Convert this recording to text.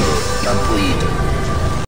Treinamento concluído.